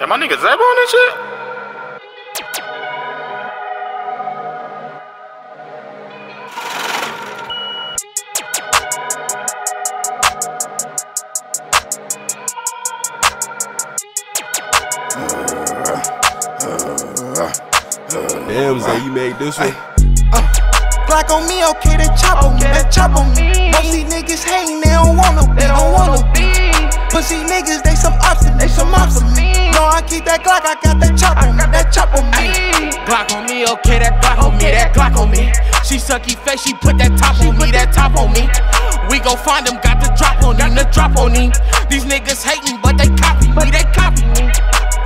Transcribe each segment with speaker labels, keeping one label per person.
Speaker 1: Yeah, my nigga Zabo on this shit?
Speaker 2: Damn, Zay, you made this one.
Speaker 3: Uh, uh, Glock on me, okay, they chop on me, they chop on me. Most these niggas hating, they don't want no, they don't want no beef. Pussy niggas, keep that Glock, I got that chop on me, that chop on me.
Speaker 4: Glock on me, okay, that Glock on me, that Glock on me. She sucky face, she put that top on me, that top on me. We gon' find them, got the drop on him, the drop on him. These niggas hating, but they copy me, they copy me.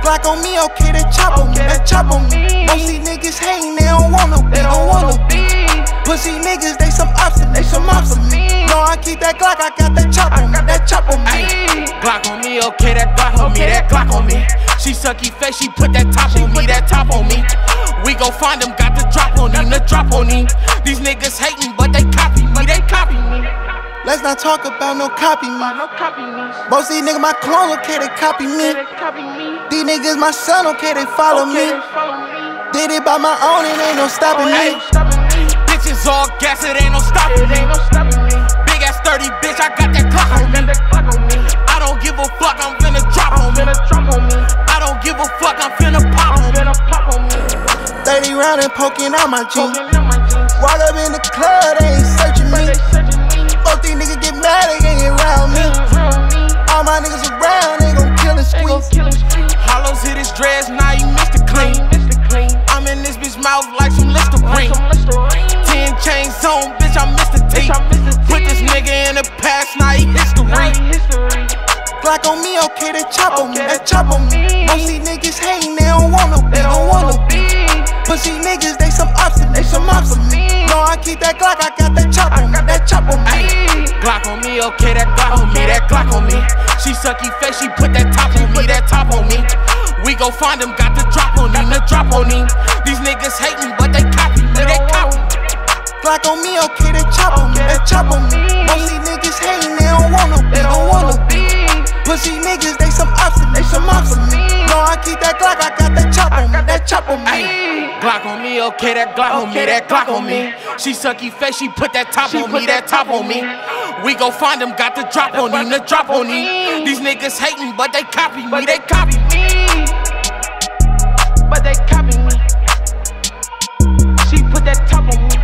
Speaker 3: Glock on me, okay, they chop on me, that chop on me. Most these niggas hating, they don't want no, they don't want no beef. Pussy niggas, they some ops and they some ops on me. No, I keep that Glock, I got that chop on me, that chop on me.
Speaker 4: Glock on me, okay, that Glock on me, that Glock on me. She sucky face, she put that top on me, that top on me. We gon' find them, got the drop on him, the drop on him. These niggas hate me, but they copy me, they copy me.
Speaker 3: Let's not talk about no copy me.
Speaker 4: No copy me,
Speaker 3: Most these niggas my clone, okay, they copy me.
Speaker 4: they copy me.
Speaker 3: These niggas my son, okay, they follow me.
Speaker 4: follow me.
Speaker 3: Did it by my own, it oh, ain't no stopping me.
Speaker 4: Bitches all gas, it ain't no stopping me. Big ass 30 bitch, I got that clock on me. I don't give a fuck, I'm finna drop on me. I don't give a fuck, I'm finna pop on me.
Speaker 3: 30 round and poking out my jeans. Walk up in the club, chop on me, they chop on me. Most these niggas hating, they don't want no, they don't want no beef. Pussy niggas, they some ops and they some ops on me. No, I keep that Glock, I got that chop on me, that chop on me.
Speaker 4: Glock on me, okay, that Glock on me, that Glock on me. She sucky face, she put that top on me, that top on me. We gon' find them, got the drop on him, the drop on him. These niggas hating, but they copy me, they copy me.
Speaker 3: Glock on me, okay, they chop on me, they chop on me. Most these niggas hating, they don't want no, they don't want no Glock on me,
Speaker 4: okay, that Glock on me, that Glock on me. She sucky face, she put that top on me, that top on me. We go find them, got the drop on him, the drop on him. These niggas hating, but they copy me, they copy me. But they copy me. She put that top on me.